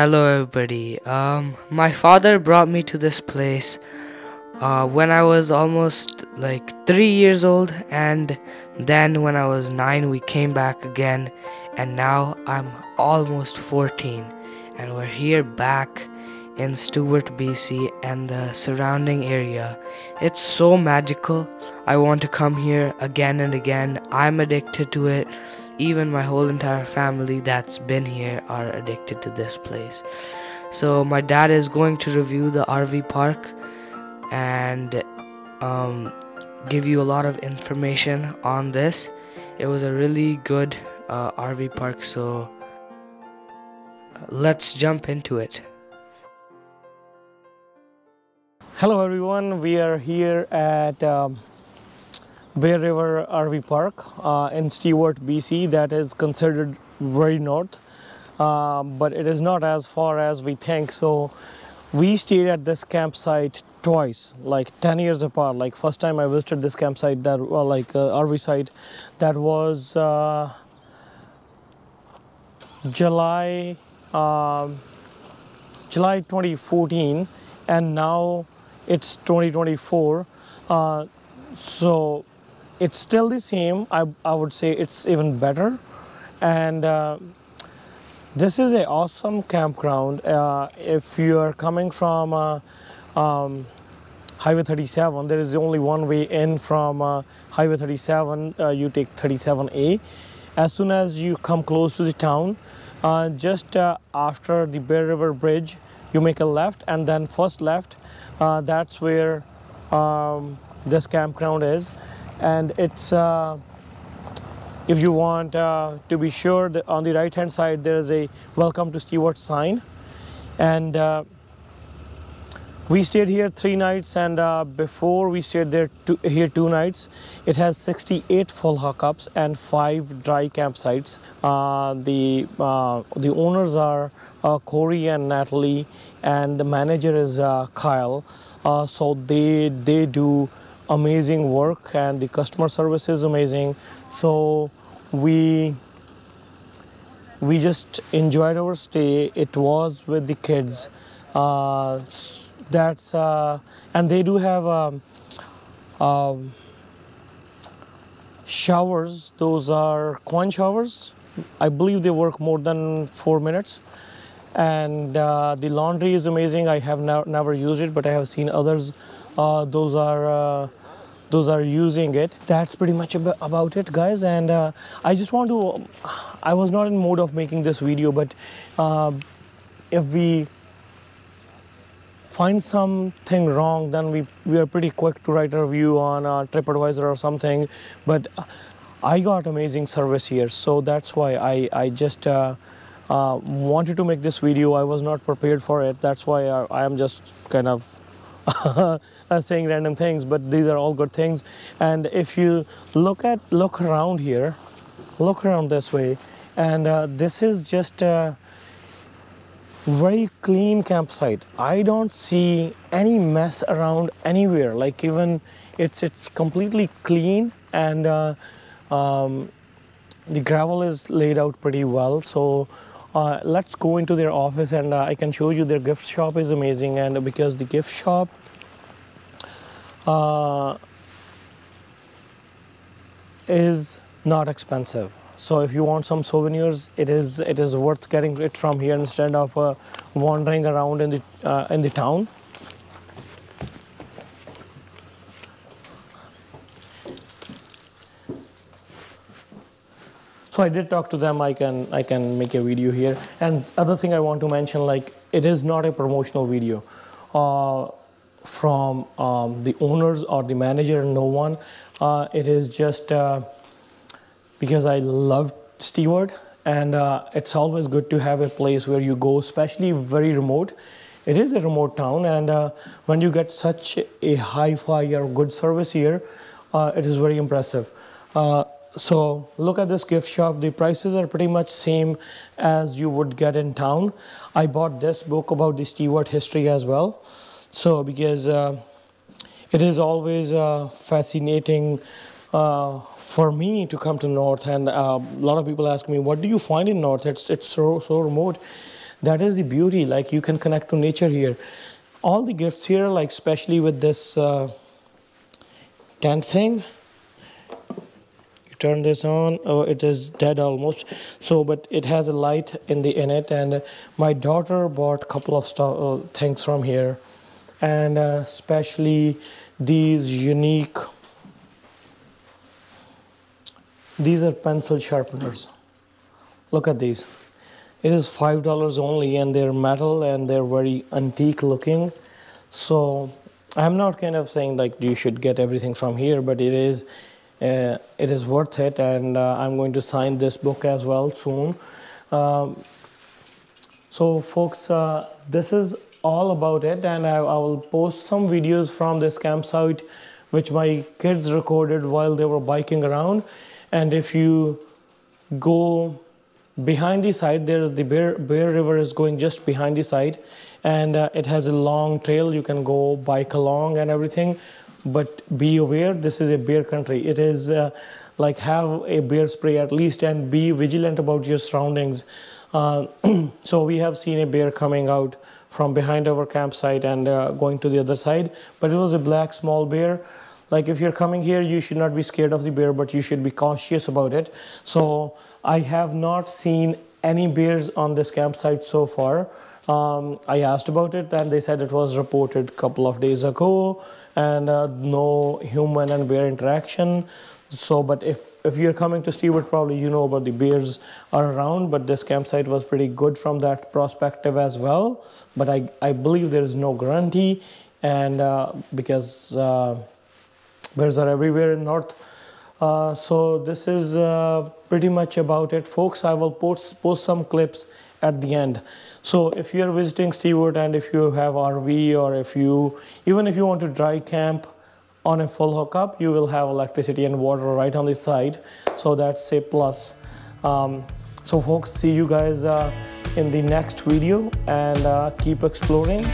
Hello, everybody. Um, my father brought me to this place uh, when I was almost like three years old, and then when I was nine, we came back again, and now I'm almost 14, and we're here back in Stewart, BC, and the surrounding area. It's so magical. I want to come here again and again. I'm addicted to it even my whole entire family that's been here are addicted to this place. So my dad is going to review the RV park and um, give you a lot of information on this. It was a really good uh, RV park, so uh, let's jump into it. Hello everyone, we are here at um, Bear River RV Park uh, in Stewart, BC, that is considered very north, uh, but it is not as far as we think. So we stayed at this campsite twice, like 10 years apart. Like first time I visited this campsite, that well, like uh, RV site, that was uh, July um, July 2014, and now it's 2024. Uh, so it's still the same. I, I would say it's even better. And uh, this is an awesome campground. Uh, if you are coming from uh, um, highway 37 there is only one way in from uh, highway 37 uh, you take 37a as soon as you come close to the town uh, just after the bear river bridge you make a left and then first left. That's where um, this campground is and it's uh, if you want uh, to be sure that on the right hand side there is a welcome to Stewart sign. And uh, we stayed here three nights and uh, before we stayed there two, here two nights it has 68 full hookups and five dry campsites. Uh, the uh, the owners are Corey and Natalie and the manager is Kyle. So they they do amazing work and the customer service is amazing. So we we just enjoyed our stay. It was with the kids. Uh, that's uh, and they do have um, um, showers. Those are coin showers. I believe they work more than four minutes. And uh, the laundry is amazing. I have never used it but i have seen others uh, those are uh, those are using it. That's pretty much about it guys. And uh, i just want to i was not in mode of making this video but uh, if we find something wrong then we we are pretty quick to write a review on uh, tripadvisor or something. But i got amazing service here. So that's why i i just uh, uh, wanted to make this video. I was not prepared for it. That's why i, I am just kind of saying random things, but these are all good things. And if you look at look around here, look around this way, and uh, this is just a very clean campsite. I don't see any mess around anywhere. Like even it's it's completely clean and uh, um, the gravel is laid out pretty well. So. Uh, let's go into their office and uh, I can show you their gift shop is amazing and because the gift shop uh, is not expensive. So if you want some souvenirs, it is it is worth getting it from here instead of uh, wandering around in the uh, in the town. So I did talk to them. I can I can make a video here. And other thing I want to mention, like it is not a promotional video. Uh, from um, the owners or the manager, no one. Uh, it is just uh, because I love Stewart and uh, it's always good to have a place where you go, especially very remote. It is a remote town and uh, when you get such a high fi or good service here, uh, it is very impressive. So look at this gift shop. The prices are pretty much same as you would get in town. I bought this book about the Stewart history as well. So because uh, it is always uh, fascinating uh, for me to come to North, and uh, a lot of people ask me, "What do you find in North? It's it's so so remote." that is the beauty like you can connect to nature here all the gifts here like especially with this uh, tent thing turn this on oh it is dead almost. So but it has a light in the in it and my daughter bought a couple of stuff uh, things from here. And uh, especially these unique these are pencil sharpeners. Look at these. It is five dollars only and they're metal and they're very antique looking. So i'm not kind of saying like you should get everything from here but it is uh, it is worth it and uh, i'm going to sign this book as well soon. Um, so folks uh, this is all about it and I, I will post some videos from this campsite which my kids recorded while they were biking around. And if you go behind the site there's the bear, bear river is going just behind the site and uh, it has a long trail. You can go bike along and everything but be aware this is a bear country. It is uh, like have a bear spray at least and be vigilant about your surroundings. Uh, so we have seen a bear coming out from behind our campsite and uh, going to the other side but it was a black small bear. Like if you're coming here you should not be scared of the bear but you should be cautious about it. So i have not seen any bears on this campsite so far um, i asked about it and they said it was reported a couple of days ago and uh, no human and bear interaction so but if if you're coming to Stewart, probably you know about the bears are around, but this campsite was pretty good from that perspective as well. But I, I believe there is no guarantee, and uh, because uh, bears are everywhere in north uh, so this is uh, pretty much about it. Folks i will post post some clips at the end. So if you're visiting Stewart and if you have rv or if you even if you want to dry camp on a full hookup you will have electricity and water right on the side. So that's a plus. Um, so folks see you guys uh, in the next video and uh, keep exploring